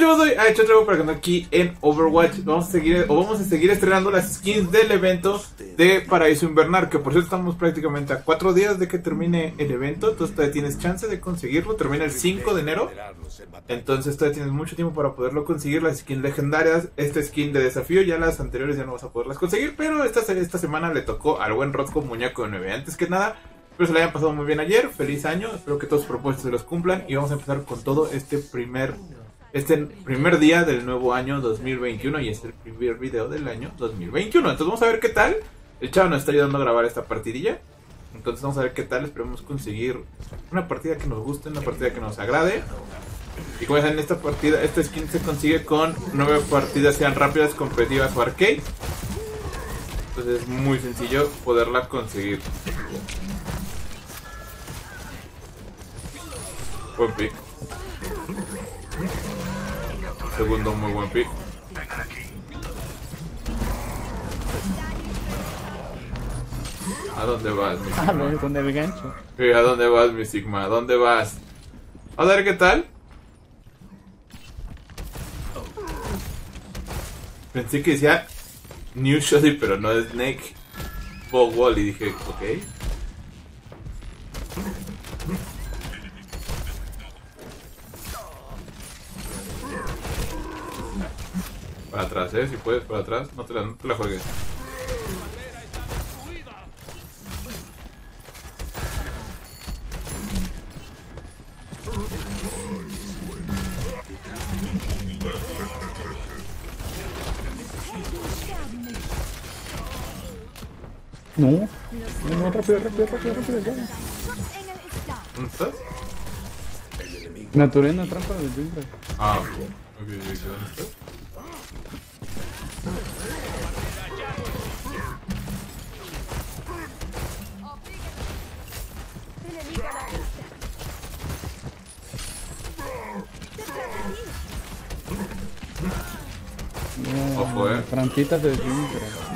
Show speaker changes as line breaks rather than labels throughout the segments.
Yo soy hecho Trevo para aquí en Overwatch. Vamos a seguir o vamos a seguir estrenando las skins del evento de Paraíso Invernal, que por cierto estamos prácticamente a cuatro días de que termine el evento, entonces todavía tienes chance de conseguirlo. Termina el 5 de enero, entonces todavía tienes mucho tiempo para poderlo conseguir. Las skins legendarias, esta skin de desafío, ya las anteriores ya no vas a poderlas conseguir, pero esta esta semana le tocó al buen Rosco Muñeco de 9. Antes que nada. Espero se le hayan pasado muy bien ayer. Feliz año. Espero que todos sus propósitos se los cumplan. Y vamos a empezar con todo este primer este primer día del nuevo año 2021 y es el primer video del año 2021. Entonces vamos a ver qué tal. El chavo nos está ayudando a grabar esta partidilla. Entonces vamos a ver qué tal. Esperemos conseguir una partida que nos guste, una partida que nos agrade. Y como en esta partida, esta skin se consigue con nueve partidas, sean rápidas, competitivas o arcade. Entonces es muy sencillo poderla conseguir. Buen pick. Segundo muy buen pick. ¿A dónde vas, mi
Sigma? A ¿dónde el gancho?
¿A dónde vas, mi Sigma? ¿A dónde vas? A ver qué tal. Pensé que decía New Shoddy, pero no Snake Bow Wall. Y dije, ok. Para atrás, eh, si puedes, para atrás. No te la, no te la juegues.
No. No, no, rápido, rápido, rápido, rápido, ya.
¿Dónde estás?
Naturé una trampa del Dreamcast.
Ah, ok, ok, ¿dónde estás?
No,
Ojo, eh.
Trampitas del Dreamcast.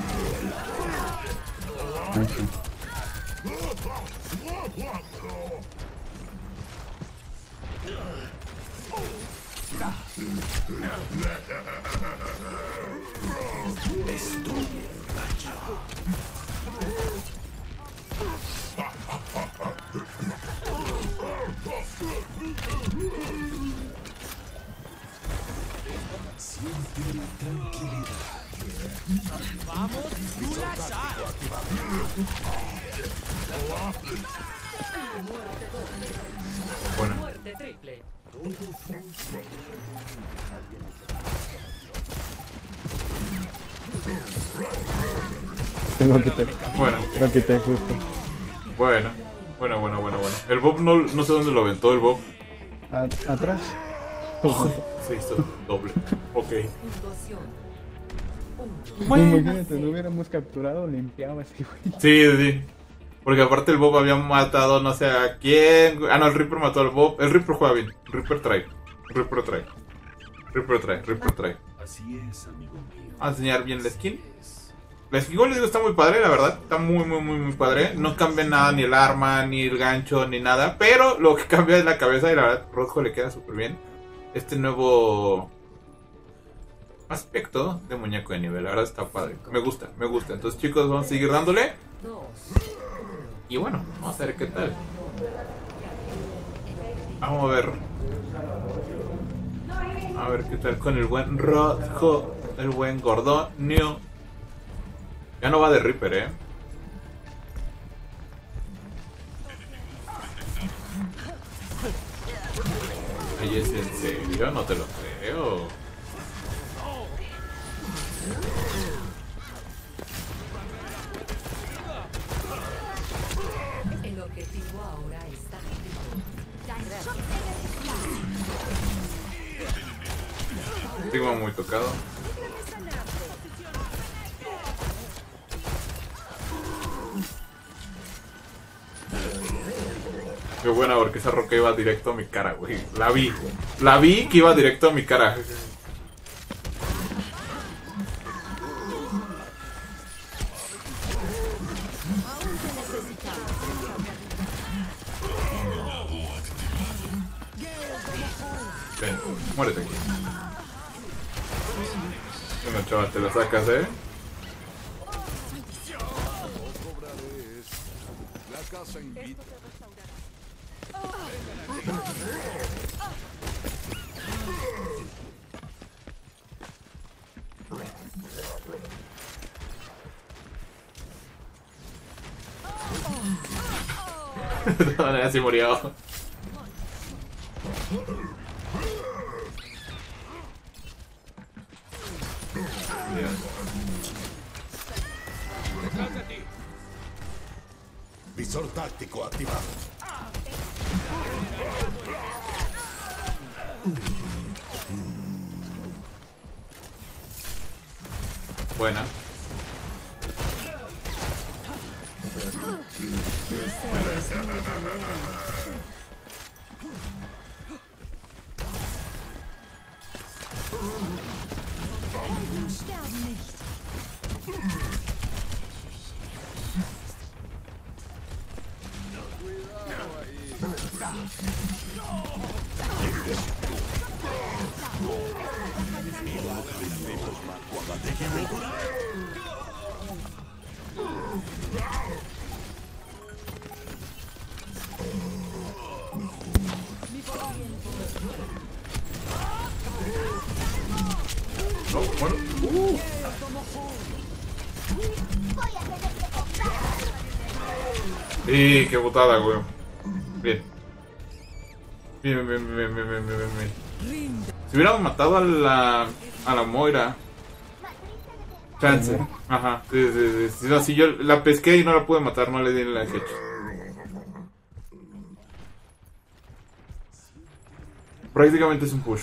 Ahí sí.
Bueno,
Tengo que te,
bueno,
quité justo.
bueno, bueno, bueno, bueno, bueno. El Bob no, no sé dónde lo aventó el Bob.
Atrás.
Se hizo doble. Ok.
Imagínate, no hubiéramos capturado, limpiaba así, güey.
Sí, sí. Porque aparte el Bob había matado no sé a quién. Ah, no, el Reaper mató al Bob. El Reaper juega bien. Reaper trae. Reaper trae. Reaper trae. Reaper trae.
Así es, amigo mío.
A enseñar bien la skin. La skin, igual les digo, está muy padre, la verdad. Está muy, muy, muy, muy padre. No cambia nada, ni el arma, ni el gancho, ni nada. Pero lo que cambia es la cabeza y la verdad, Rojo le queda súper bien. Este nuevo aspecto de muñeco de nivel. La verdad está padre. Me gusta, me gusta. Entonces, chicos, vamos a seguir dándole. Y bueno, vamos a ver qué tal. Vamos a ver. A ver qué tal con el buen rojo. El buen gordonio. Ya no va de Reaper, eh. Ay, ¿es en serio? No te lo creo.
Objetivo ahora
muy tocado. Qué buena porque esa roca iba directo a mi cara, güey. La vi. La vi que iba directo a mi cara. Muérete. Venga, chaval, te lo sacas, eh.
La casa
no, se murió.
Táctico activado.
Buena. No, bueno. Uh. Y qué putada, güey. Bien. Bien, bien, bien, bien, bien, bien, bien, bien. Si hubiéramos matado a la, a la Moira. Chance. Ajá. Sí, sí, sí. Si no, si yo la pesqué y no la pude matar, no le di la hecha. Prácticamente es un push.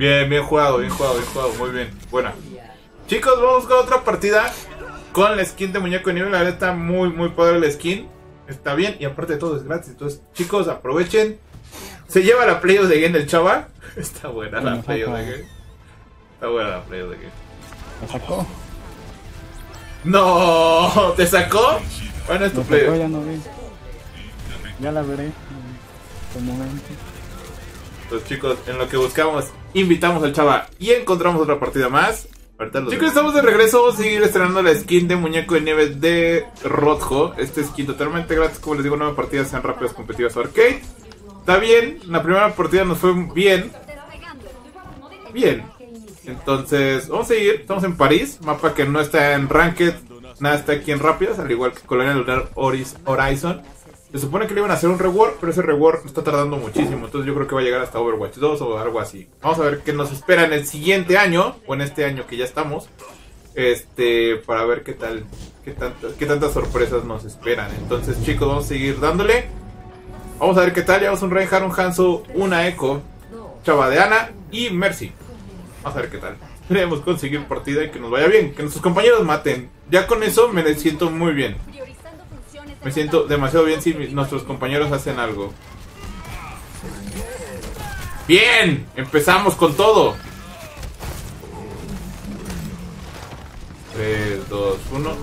Bien, bien jugado, bien jugado, bien jugado, muy bien. Buena. Chicos, vamos con otra partida con la skin de muñeco de nivel. La verdad está muy, muy padre la skin. Está bien y aparte de todo es gratis. Entonces, chicos, aprovechen. Se lleva la play of the game del chava. Está buena la play of the game. Está buena la play of the game.
Sacó.
No, ¿te sacó? Bueno, es tu play.
sacó, ya no vi. Ya la veré. en su momento.
Pues chicos, en lo que buscamos, invitamos al chava y encontramos otra partida más. Chicos, estamos de regreso. Vamos a seguir estrenando la skin de muñeco de nieve de Rodjo. Este skin totalmente gratis, como les digo, nueve partidas sean rápidas, competitivas arcade. Está bien, la primera partida nos fue bien. Bien. Entonces, vamos a seguir. Estamos en París, mapa que no está en Ranked, nada está aquí en rápidas, al igual que Colonia Lunar Oris- Horizon. Se supone que le iban a hacer un reward, pero ese reward está tardando muchísimo. Entonces yo creo que va a llegar hasta Overwatch 2 o algo así. Vamos a ver qué nos espera en el siguiente año, o en este año que ya estamos. Este, para ver qué tal, qué tantas, qué tantas sorpresas nos esperan. Entonces chicos, vamos a seguir dándole. Vamos a ver qué tal. Llevamos un Reinhardt, un Hanzo, una Echo, Chava de Ana y Mercy. Vamos a ver qué tal. Queremos conseguir partida y que nos vaya bien. Que nuestros compañeros maten. Ya con eso me siento muy bien. Me siento demasiado bien si nuestros compañeros hacen algo. Bien, empezamos con todo. 3, 2, 1.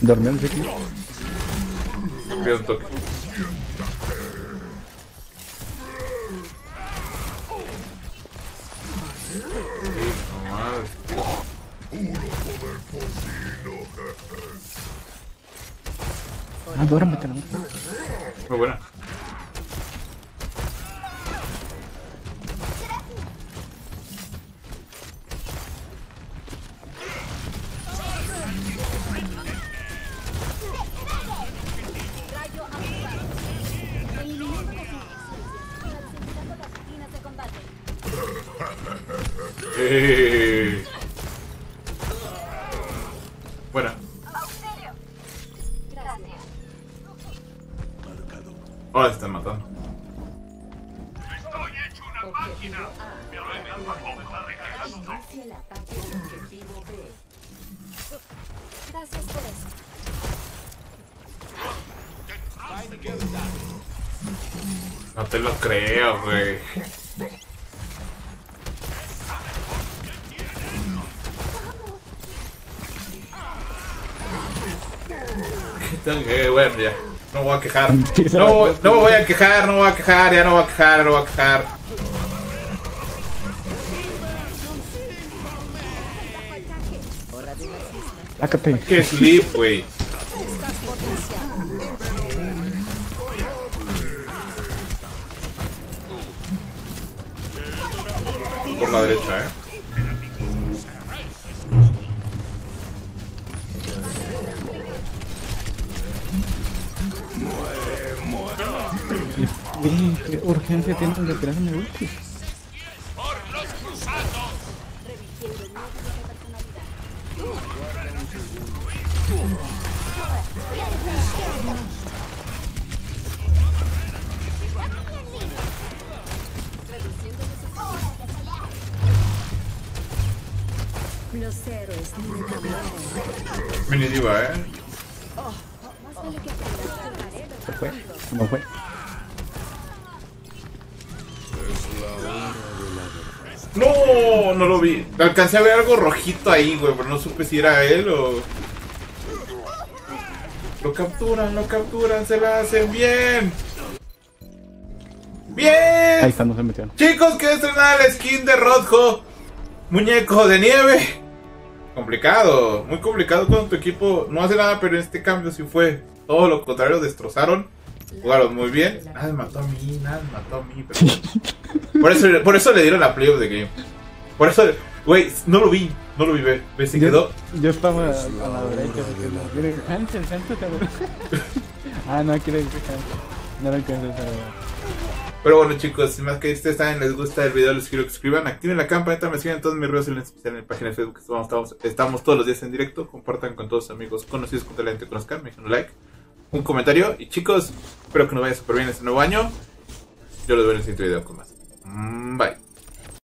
Dormió el Ricky.
Pido un toque. Sí, no mames.
Ah, duérmete,
Eh. Bueno. Ahora se están matando.
Objetivo A. Inicia el ataque al objetivo B.
Gracias por eso.
No te lo creo, güey. Eh, bueno, ya. No voy a quejar. No, no me voy a quejar, no voy a quejar, ya no voy a quejar, no voy a quejar.
Lácate.
Que sleep, güey. Por la derecha, eh.
Bien, qué urgencia tienen de tirarme ulti.
Los héroes nunca mueren.
Mini diva, eh.
¿eh?
¿Se fue? ¿Cómo fue?
No, no lo vi. Alcancé a ver algo rojito ahí, güey, pero no supe si era él o. Lo capturan, lo capturan, se la hacen bien.
Ahí
Bien.
está, no se metieron.
Chicos, que estrenar la skin de Rodjo. Muñeco de nieve. Complicado, muy complicado cuando tu equipo no hace nada, pero en este cambio sí fue todo lo contrario, destrozaron. Jugaron muy bien. Nada me mató a mí, nada me mató a mí. pero- Por eso, por eso le dieron la play of the game. Por eso, güey, no lo vi, no lo vi, ve, ve, se quedó.
Yo, yo estaba a la derecha. de que- Quiere Hansel, Hansel, cabrón. Ah, no, Hansel. No lo a saber.
Pero bueno, chicos, si más que ustedes saben, les gusta el video, les quiero que suscriban, activen la campanita, me sigan en todos mis redes, en especial en mi página de Facebook, estamos, estamos, todos los días en directo. Compartan con todos sus amigos conocidos con talento que conozcan, me dejen un like, un comentario. Y chicos, espero que nos vaya súper bien este nuevo año. Yo los veo en el siguiente video con más. Mm, Bye.